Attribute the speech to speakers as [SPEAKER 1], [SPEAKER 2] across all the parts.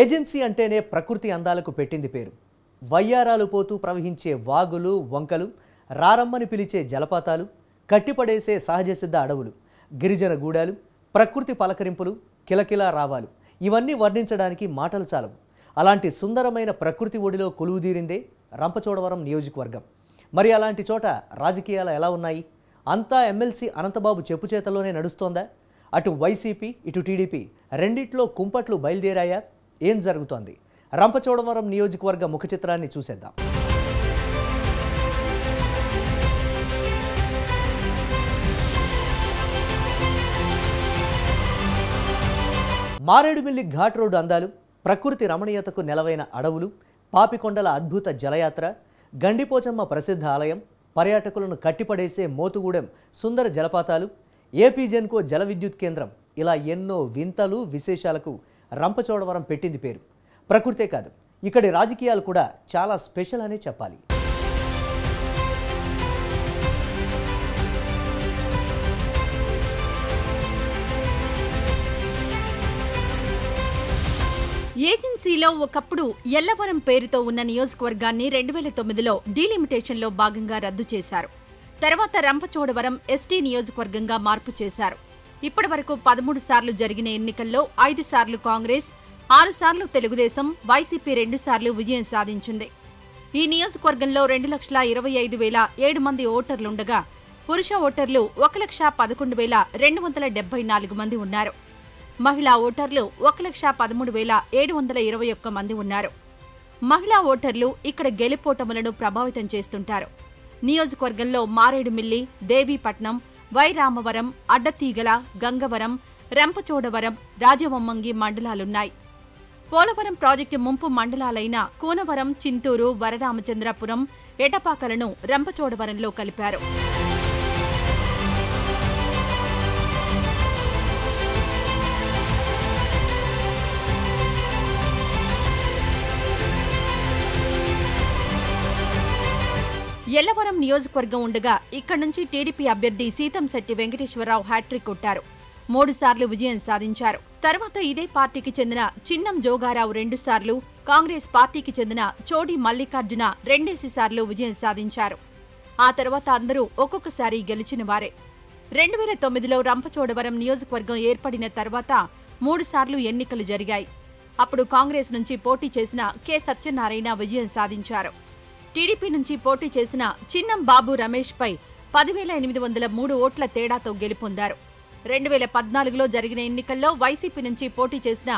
[SPEAKER 1] Agency అంటేనే ప్రకృతి అందాలకు పెట్టింది పేరు. వయ్యారాలు పోతూ ప్రవహించే వాగులు వంకలు రారమ్మని పిలిచే జలపాతాలు కట్టిపడేసే సహజ సిద్ధ అడవులు గిరిజన గూడాలు ప్రకృతి పలకరింపులు కిలకిలా రావాలు. ఇవన్నీ వర్ణించడానికి మాటలు చాలవు. అలాంటి సుందరమైన ప్రకృతి ఒడిలో కొలువుదీరిందే రంపచోడవరం నియోజకవర్గం. మరి అలాంటి చోట రాజకీయాలు ఎలా ఉన్నాయి? అంతా ఎమ్మెల్సీ అనంతబాబు చెప్పుచేతల్లోనే నడుస్తోందా? అటు వైసీపీ ఇటు టీడీపీ రెండిట్లో కుంపట్లు బయలుదేరాయా? ఏం జరుగుతోంది? రంపచోడవరం నియోజకవర్గ ముఖ చిత్రాన్ని చూసేద్దాం. మారేడుమిల్లి ఘాట్ రోడ్డు అందాలు ప్రకృతి రమణీయతకు నెలవైన అడవులు పాపికొండల అద్భుత జలయాత్ర గండిపోచమ్మ ప్రసిద్ధ ఆలయం పర్యాటకులను కట్టిపడేసే మోతుగూడెం సుందర జలపాతాలు ఏపీ జెన్కో జల విద్యుత్ కేంద్రం ఇలా ఎన్నో వింతలు విశేషాలకు రంపచోడవరం పెట్టింది పేరు. ప్రకృతే కాదు ఇక్కడి రాజకీయాలు కూడా చాలా స్పెషల్ అనే చెప్పాలి.
[SPEAKER 2] ఏజెన్సీలో ఒకప్పుడు ఎల్లవరం పేరుతో ఉన్న నియోజకవర్గాన్ని రెండు వేల తొమ్మిదిలో డీలిమిటేషన్లో భాగంగా రద్దు చేశారు. తర్వాత రంపచోడవరం ఎస్టీ నియోజకవర్గంగా మార్పు చేశారు. ఇప్పటి వరకు పదమూడు సార్లు జరిగిన ఎన్నికల్లో ఐదు సార్లు కాంగ్రెస్ ఆరు సార్లు తెలుగుదేశం వైసీపీ రెండు సార్లు విజయం సాధించింది. ఈ నియోజకవర్గంలో రెండు లక్షల ఇరవై ఐదు వేల ఏడు మంది ఓటర్లుండగా పురుష ఓటర్లు ఒక లక్ష పదకొండు వేల రెండు వందల డెబ్బై నాలుగు మంది ఉన్నారు. మహిళా ఓటర్లు ఒక లక్ష పదమూడు వేల ఏడు వందల ఇరవై ఒక్క మంది ఉన్నారు. మహిళా ఓటర్లు ఇక్కడ గెలుపోటములను ప్రభావితం చేస్తుంటారు. నియోజకవర్గంలో మారేడుమిల్లి దేవీపట్నం వైరామవరం అడ్డతీగల గంగవరం రంపచోడవరం రాజవొమ్మంగి మండలాలున్నాయి. పోలవరం ప్రాజెక్టు ముంపు మండలాలైన కూనవరం చింతూరు వరరామచంద్రపురం ఎటపాకలను రంపచోడవరంలో కలిపారు. ఎల్లవరం నియోజకవర్గం ఉండగా ఇక్కడి నుంచి టీడీపీ అభ్యర్థి సీతంశెట్టి వెంకటేశ్వరరావు హ్యాట్రిక్ కొట్టారు. మూడుసార్లు విజయం సాధించారు. తర్వాత ఇదే పార్టీకి చెందిన చిన్నం జోగారావు రెండుసార్లు కాంగ్రెస్ పార్టీకి చెందిన చోడి మల్లికార్జున రెండేసి సార్లు విజయం సాధించారు. ఆ తర్వాత అందరూ ఒక్కొక్కసారి గెలిచిన వారే. రెండు వేల తొమ్మిదిలో రంపచోడవరం నియోజకవర్గం ఏర్పడిన తర్వాత మూడుసార్లు ఎన్నికలు జరిగాయి. అప్పుడు కాంగ్రెస్ నుంచి పోటీ చేసిన కె సత్యనారాయణ విజయం సాధించారు. టీడీపీ నుంచి పోటీ చేసిన చిన్నం బాబు రమేష్ పై పదివేల ఎనిమిది వందల మూడు ఓట్ల తేడాతో గెలుపొందారు. రెండు వేల పద్నాలుగులో జరిగిన ఎన్నికల్లో వైసీపీ నుంచి పోటీ చేసిన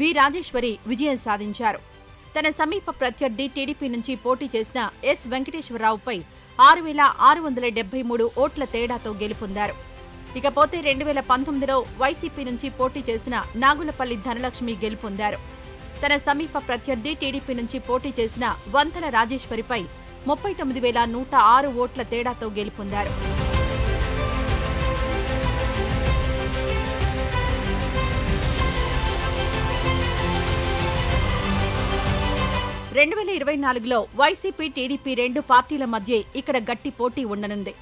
[SPEAKER 2] వి రాజేశ్వరి విజయం సాధించారు. తన సమీప ప్రత్యర్థి టీడీపీ నుంచి పోటీ చేసిన ఎస్ వెంకటేశ్వరరావుపై ఆరు వేల ఆరు వందల డెబ్బై మూడు ఓట్ల తేడాతో గెలుపొందారు. ఇకపోతే రెండు వేల పంతొమ్మిదిలో వైసీపీ నుంచి పోటీ చేసిన నాగులపల్లి ధనలక్ష్మి గెలుపొందారు. తన సమీప ప్రత్యర్థి టీడీపీ నుంచి పోటీ చేసిన వంతల రాజేశ్వరిపై ముప్పై తొమ్మిది వేల నూట ఆరు ఓట్ల తేడాతో గెలుపొందారు. రెండు వేల ఇరవై నాలుగులో వైసీపీ టీడీపీ రెండు పార్టీల మధ్య ఇక్కడ గట్టి పోటీ ఉండనుంది.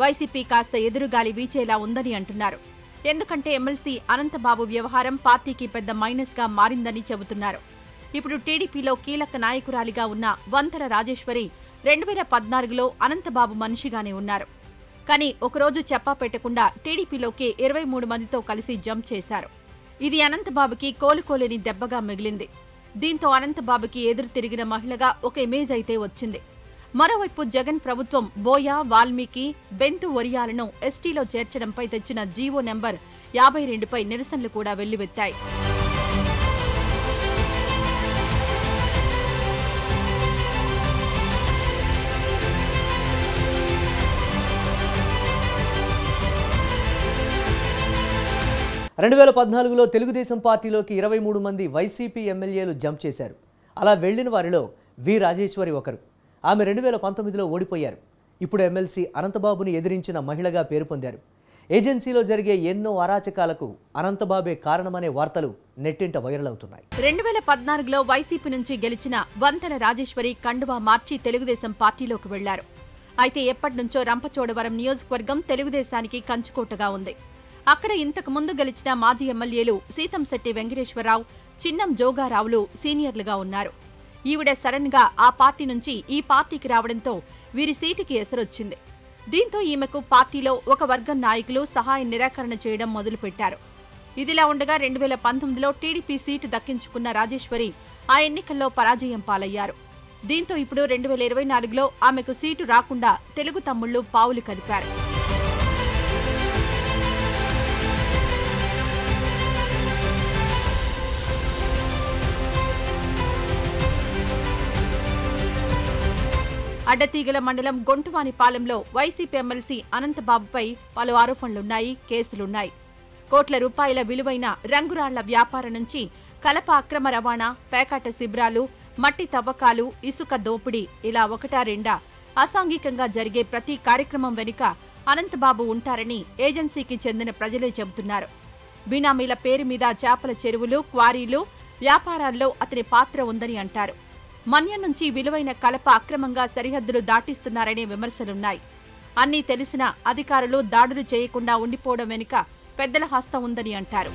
[SPEAKER 2] వైసీపీ కాస్త ఎదురుగాలి వీచేలా ఉందని అంటున్నారు. ఎందుకంటే ఎమ్మెల్సీ అనంతబాబు వ్యవహారం పార్టీకి పెద్ద మైనస్గా మారిందని చెబుతున్నారు. ఇప్పుడు టీడీపీలో కీలక నాయకురాలిగా ఉన్న వంతల రాజేశ్వరి రెండు వేల పద్నాలుగులో అనంతబాబు మనిషిగానే ఉన్నారు. కానీ ఒకరోజు చెప్పా పెట్టకుండా టీడీపీలోకి ఇరవై మూడు మందితో కలిసి జంప్ చేశారు. ఇది అనంతబాబుకి కోలుకోలేని దెబ్బగా మిగిలింది. దీంతో అనంతబాబుకి ఎదురు తిరిగిన మహిళగా ఒక ఇమేజ్ అయితే వచ్చింది. మరోవైపు జగన్ ప్రభుత్వం బోయా వాల్మీకి బెంతు ఒరియాలను ఎస్టీలో చేర్చడంపై తెచ్చిన జీవో నెంబర్ యాభై రెండుపై నిరసనలు కూడా వెల్లువెత్తాయి.
[SPEAKER 1] రెండు వేల పద్నాలుగులో తెలుగుదేశం పార్టీలోకి ఇరవై మూడు మంది వైసీపీ ఎమ్మెల్యేలు జంప్ చేశారు. అలా వెళ్ళిన వారిలో వి రాజేశ్వరి ఒకరు. ఆమె రెండు వేల పంతొమ్మిదిలో ఓడిపోయారు. ఇప్పుడు ఎమ్మెల్సీ అనంతబాబుని ఎదిరించిన మహిళగా పేరు పొందారు. ఏజెన్సీలో జరిగే ఎన్నో అరాచకాలకు అనంతబాబే కారణమనే వార్తలు నెట్టింట వైరల్ అవుతున్నాయి
[SPEAKER 2] రెండు వేల పద్నాలుగులో వైసీపీ నుంచి గెలిచిన వంతల రాజేశ్వరి కండువా మార్చి తెలుగుదేశం పార్టీలోకి వెళ్ళారు. అయితే ఎప్పటినుంచో రంపచోడవరం నియోజకవర్గం తెలుగుదేశానికి కంచుకోటగా ఉంది. అక్కడ ఇంతకు ముందు గెలిచిన మాజీ ఎమ్మెల్యేలు సీతంశెట్టి వెంకటేశ్వరరావు చిన్నం జోగారావులు సీనియర్లుగా ఉన్నారు. ఈవిడ సడన్గా ఆ పార్టీ నుంచి ఈ పార్టీకి రావడంతో వీరి సీటుకి ఎసరొచ్చింది. దీంతో ఈమెకు పార్టీలో ఒక వర్గం నాయకులు సహాయ నిరాకరణ చేయడం మొదలుపెట్టారు. ఇదిలా ఉండగా రెండు వేల పంతొమ్మిదిలో టీడీపీ సీటు దక్కించుకున్న రాజేశ్వరి ఆ ఎన్నికల్లో పరాజయం పాలయ్యారు. దీంతో ఇప్పుడు రెండు వేల ఇరవై నాలుగులో ఆమెకు సీటు రాకుండా తెలుగు తమ్ముళ్ళు పావులు కదిపారు అడ్డతీగల మండలం గొంటువానిపాలెంలో వైసీపీ ఎమ్మెల్సీ అనంతబాబుపై పలు ఆరోపణలున్నాయి కేసులున్నాయి. కోట్ల రూపాయల విలువైన రంగురాళ్ళ వ్యాపారం నుంచి కలప అక్రమ రవాణా పేకాట శిబిరాలు మట్టి తవ్వకాలు ఇసుక దోపిడీ ఇలా ఒకటా రెండా అసాంఘికంగా జరిగే ప్రతి కార్యక్రమం వెనుక అనంతబాబు ఉంటారని ఏజెన్సీకి చెందిన ప్రజలే చెబుతున్నారు. బినామీల పేరు మీద చేపల చెరువులు క్వారీలు వ్యాపారాల్లో అతని పాత్ర ఉందని అంటారు. మన్యం నుంచి విలువైన కలప అక్రమంగా సరిహద్దులు దాటిస్తున్నారనే విమర్శలున్నాయి. అన్నీ తెలిసిన అధికారులు దాడులు చేయకుండా ఉండిపోవడం వెనుక పెద్దల హస్తం ఉందని అంటారు.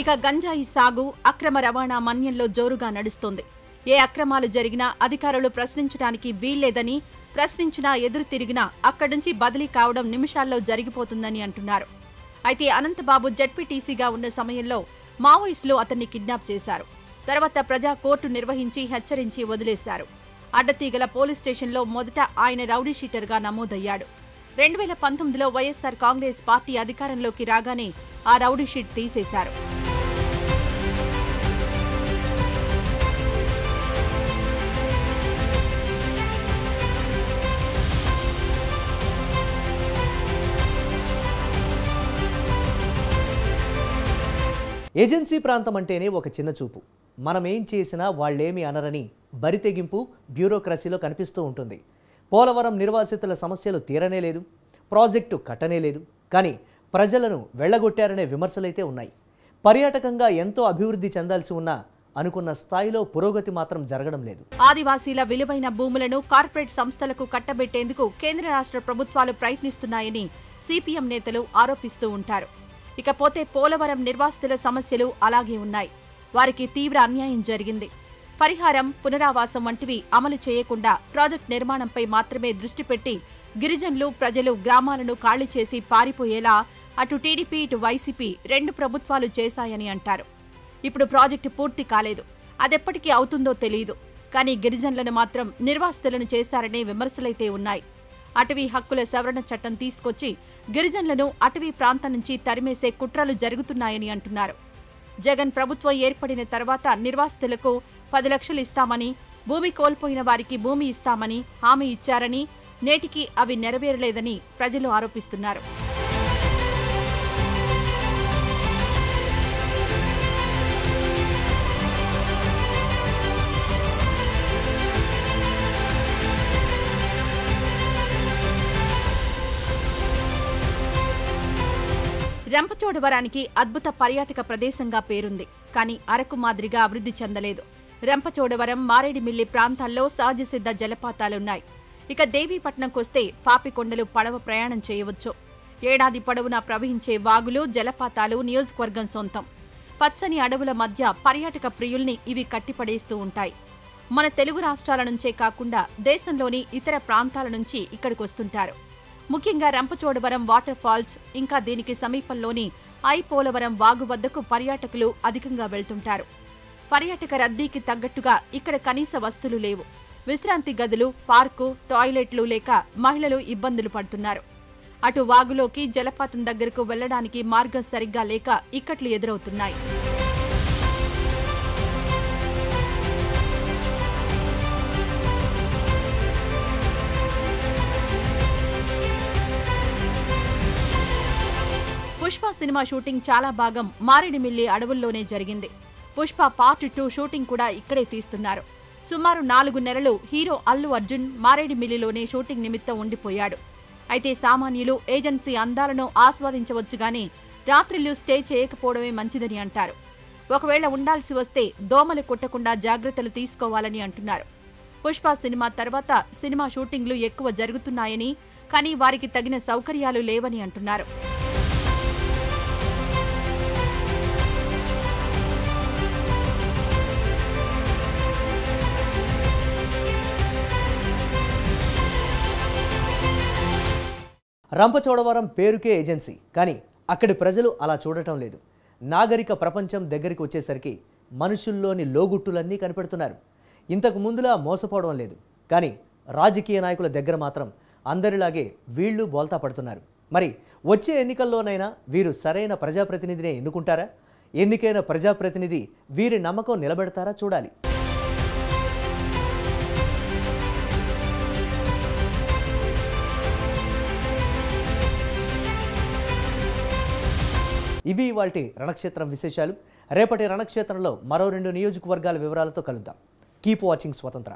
[SPEAKER 2] ఇక గంజాయి సాగు అక్రమ రవాణా మన్యంలో జోరుగా నడుస్తోంది. ఏ అక్రమాలు జరిగినా అధికారులు ప్రశ్నించడానికి వీల్లేదని ప్రశ్నించినా ఎదురు తిరిగినా అక్కడి నుంచి బదిలీ కావడం నిమిషాల్లో జరిగిపోతుందని అంటున్నారు. అయితే అనంతబాబు జడ్పీటీసీగా ఉన్న సమయంలో మావోయిస్టులు అతన్ని కిడ్నాప్ చేశారు. తర్వాత ప్రజా కోర్టు నిర్వహించి హెచ్చరించి వదిలేశారు. అడ్డతీగల పోలీస్ స్టేషన్లో మొదట ఆయన రౌడీ షీటర్గా నమోదయ్యాడు. రెండు వేల పంతొమ్మిదిలో వైఎస్సార్ కాంగ్రెస్ పార్టీ అధికారంలోకి రాగానే ఆ రౌడీ షీట్ తీసేశారు.
[SPEAKER 1] ఏజెన్సీ ప్రాంతం అంటేనే ఒక చిన్న చూపు. మనం ఏం చేసినా వాళ్ళేమి అనరని బరితెగింపు బ్యూరోక్రసీలో కనిపిస్తూ ఉంటుంది. పోలవరం నిర్వాసితుల సమస్యలు తీరనే లేదు. ప్రాజెక్టు కట్టనే లేదు. కానీ ప్రజలను వెళ్ళగొట్టారనే విమర్శలైతే ఉన్నాయి. పర్యాటకంగా ఎంతో అభివృద్ధి చెందాల్సి ఉన్నా అనుకున్న స్థాయిలో పురోగతి మాత్రం జరగడం లేదు.
[SPEAKER 2] ఆదివాసీల విలువైన భూములను కార్పొరేట్ సంస్థలకు కట్టబెట్టేందుకు కేంద్ర రాష్ట్ర ప్రభుత్వాలు ప్రయత్నిస్తున్నాయని సిపిఎం నేతలు ఆరోపిస్తూ ఉంటారు. ఇకపోతే పోలవరం నిర్వాసితుల సమస్యలు అలాగే ఉన్నాయి. వారికి తీవ్ర అన్యాయం జరిగింది. పరిహారం పునరావాసం వంటివి అమలు చేయకుండా ప్రాజెక్ట్ నిర్మాణంపై మాత్రమే దృష్టి పెట్టి గిరిజనులు ప్రజలు గ్రామాలను ఖాళీ చేసి పారిపోయేలా అటు టీడీపీ ఇటు వైసీపీ రెండు ప్రభుత్వాలు చేశాయని అంటారు. ఇప్పుడు ప్రాజెక్టు పూర్తి కాలేదు. అదెప్పటికీ అవుతుందో తెలియదు కానీ గిరిజనులను మాత్రం నిర్వాసితులను చేశారనే విమర్శలైతే ఉన్నాయి. అటవీ హక్కుల సవరణ చట్టం తీసుకొచ్చి గిరిజనులను అటవీ ప్రాంతం నుంచి తరిమేసే కుట్రలు జరుగుతున్నాయని అంటున్నారు. జగన్ ప్రభుత్వం ఏర్పడిన తర్వాత నిర్వాసితులకు పది లక్షలు ఇస్తామని భూమి కోల్పోయిన వారికి భూమి ఇస్తామని హామీ ఇచ్చారని నేటికి అవి నెరవేరలేదని ప్రజలు ఆరోపిస్తున్నారు. రంపచోడవరానికి అద్భుత పర్యాటక ప్రదేశంగా పేరుంది. కానీ అరకు మాదిరిగా అభివృద్ధి చెందలేదు. రంపచోడవరం మారేడుమిల్లి ప్రాంతాల్లో సహజసిద్ధ జలపాతాలున్నాయి. ఇక దేవీపట్నంకొస్తే పాపికొండలు పడవ ప్రయాణం చేయవచ్చు. ఏడాది పొడవునా ప్రవహించే వాగులు జలపాతాలు నియోజకవర్గం సొంతం. పచ్చని అడవుల మధ్య పర్యాటక ప్రియుల్ని ఇవి కట్టిపడేస్తూ ఉంటాయి. మన తెలుగు రాష్ట్రాల నుంచే కాకుండా దేశంలోని ఇతర ప్రాంతాల నుంచి ఇక్కడికొస్తుంటారు ముఖ్యంగా రంపచోడవరం వాటర్ ఫాల్స్ ఇంకా దీనికి సమీపంలోని ఐ పోలవరం వాగు వద్దకు పర్యాటకులు అధికంగా వెళ్తుంటారు. పర్యాటక రద్దీకి తగ్గట్టుగా ఇక్కడ కనీస వస్తువులు లేవు. విశ్రాంతి గదులు పార్కు టాయిలెట్లు లేక మహిళలు ఇబ్బందులు పడుతున్నారు. అటు వాగులోకి జలపాతం దగ్గరకు వెళ్ళడానికి మార్గం సరిగ్గా లేక ఇక్కట్లు ఎదురవుతున్నాయి. పుష్ప సినిమా షూటింగ్ చాలా భాగం మారేడుమిల్లి అడవుల్లోనే జరిగింది. పుష్ప పార్ట్ టూ షూటింగ్ కూడా ఇక్కడే తీస్తున్నారు. సుమారు నాలుగు నెలలు హీరో అల్లు అర్జున్ మారేడుమిల్లిలోనే షూటింగ్ నిమిత్తం ఉండిపోయాడు. అయితే సామాన్యులు ఏజెన్సీ అందాలను ఆస్వాదించవచ్చు గాని రాత్రిళ్ళు స్టే చేయకపోవడమే మంచిదని అంటారు. ఒకవేళ ఉండాల్సి వస్తే దోమలు కుట్టకుండా జాగ్రత్తలు తీసుకోవాలని అంటున్నారు. పుష్ప సినిమా తర్వాత సినిమా షూటింగ్లు ఎక్కువ జరుగుతున్నాయని కానీ వారికి తగిన సౌకర్యాలు లేవని అంటున్నారు.
[SPEAKER 1] రంపచోడవరం పేరుకే ఏజెన్సీ. కానీ అక్కడి ప్రజలు అలా చూడటం లేదు. నాగరిక ప్రపంచం దగ్గరికి వచ్చేసరికి మనుషుల్లోని లోగుట్టులన్నీ కనిపెడుతున్నారు. ఇంతకు ముందులా మోసపోవడం లేదు. కానీ రాజకీయ నాయకుల దగ్గర మాత్రం అందరిలాగే వీళ్ళు బోల్తా పడుతున్నారు. మరి వచ్చే ఎన్నికల్లోనైనా వీరు సరైన ప్రజాప్రతినిధినే ఎన్నుకుంటారా? ఎన్నికైన ప్రజాప్రతినిధి వీరి నమ్మకం నిలబెడతారా? చూడాలి. ఇవి వాటి రణక్షేత్రం విశేషాలు. రేపటి రణక్షేత్రంలో మరో రెండు నియోజకవర్గాల వివరాలతో కలుద్దాం. కీప్ వాచింగ్ స్వతంత్ర.